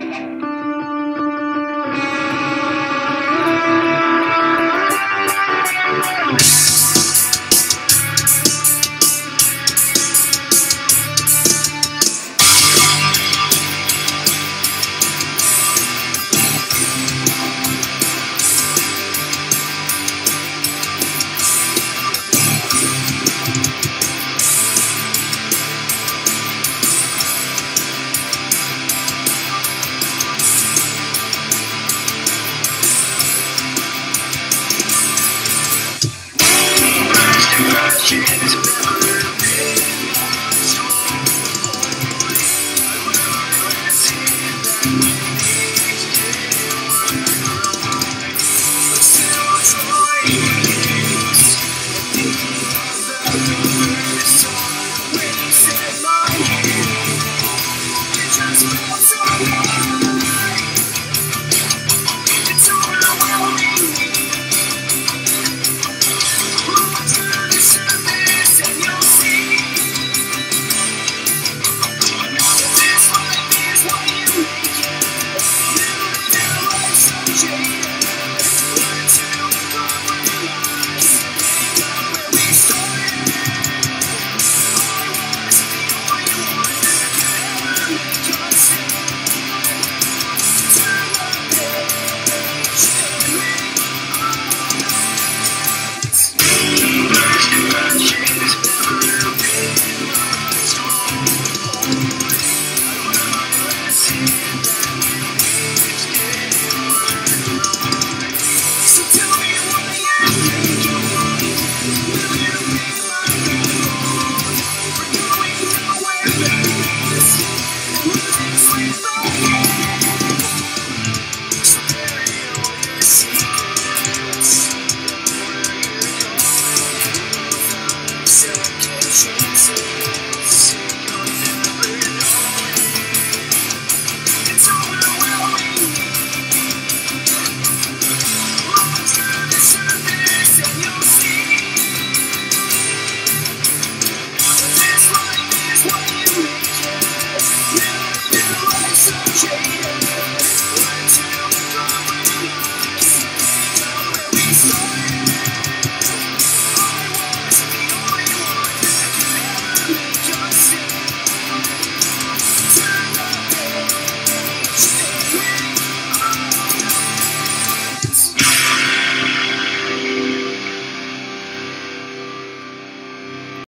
Thank shit. shit.